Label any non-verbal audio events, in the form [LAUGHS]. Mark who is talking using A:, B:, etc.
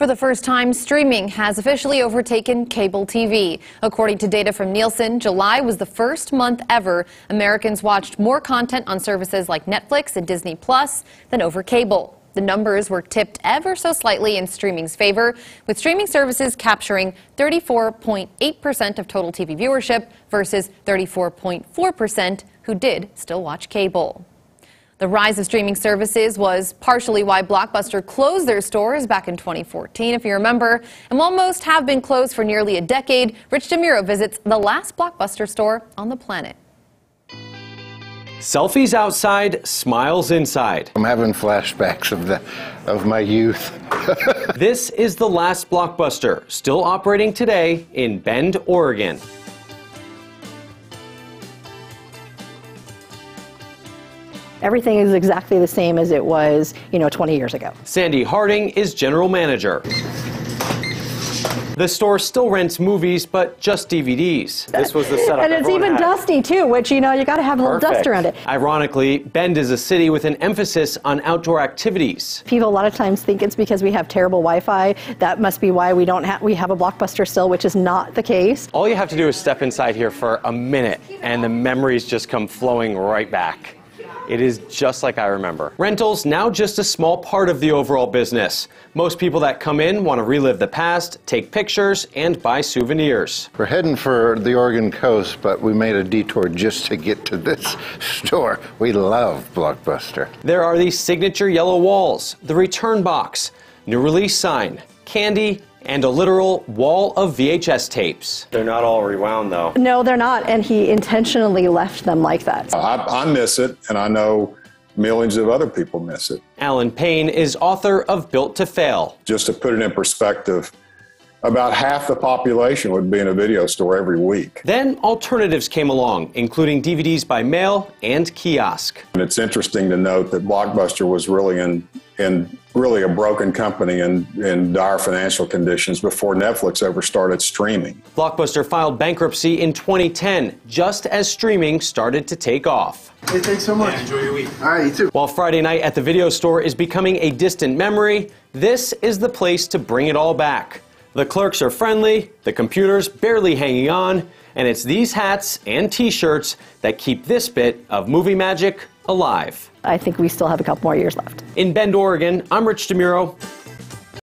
A: For the first time, streaming has officially overtaken cable TV. According to data from Nielsen, July was the first month ever Americans watched more content on services like Netflix and Disney Plus than over cable. The numbers were tipped ever so slightly in streaming's favor, with streaming services capturing 34.8% of total TV viewership versus 34.4% who did still watch cable. The rise of streaming services was partially why Blockbuster closed their stores back in 2014, if you remember. And while most have been closed for nearly a decade, Rich DeMuro visits the last Blockbuster store on the planet.
B: Selfies outside, smiles inside.
C: I'm having flashbacks of the of my youth. [LAUGHS]
B: this is the last Blockbuster, still operating today in Bend, Oregon.
D: Everything is exactly the same as it was, you know, 20 years ago.
B: Sandi Harding is general manager. The store still rents movies, but just DVDs.
E: This was the setup.
D: And it's even
E: had.
D: dusty too, which you know you got to have a little dust around it.
B: Ironically, Bend is a city with an emphasis on outdoor activities.
D: People a lot of times think it's because we have terrible Wi-Fi. That must be why we don't have we have a blockbuster still, which is not the case.
B: All you have to do is step inside here for a minute, and the memories just come flowing right back. It is just like I remember. Rentals now just a small part of the overall business. Most people that come in want to relive the past, take pictures, and buy souvenirs.
C: We're heading for the Oregon coast, but we made a detour just to get to this [LAUGHS] store. We love Blockbuster.
B: There are these signature yellow walls, the return box, new release sign, candy, and a literal wall of VHS tapes.
E: They're not all rewound, though.
D: No, they're not, and he intentionally left them like that.
F: I, I miss it, and I know millions of other people miss it.
B: Alan Payne is author of Built to Fail.
F: Just to put it in perspective, about half the population would be in a video store every week.
B: Then alternatives came along, including DVDs by mail and kiosk.
F: And it's interesting to note that Blockbuster was really in in really a broken company and in dire financial conditions before Netflix ever started streaming.
B: Blockbuster filed bankruptcy in 2010, just as streaming started to take off.
G: Hey, thanks so much.
E: Yeah, enjoy your week.
G: All right, you too.
B: While Friday night at the video store is becoming a distant memory, this is the place to bring it all back. The clerks are friendly, the computer's barely hanging on, and it's these hats and t shirts that keep this bit of movie magic alive.
D: I think we still have a couple more years left.
B: In Bend, Oregon, I'm Rich DeMuro.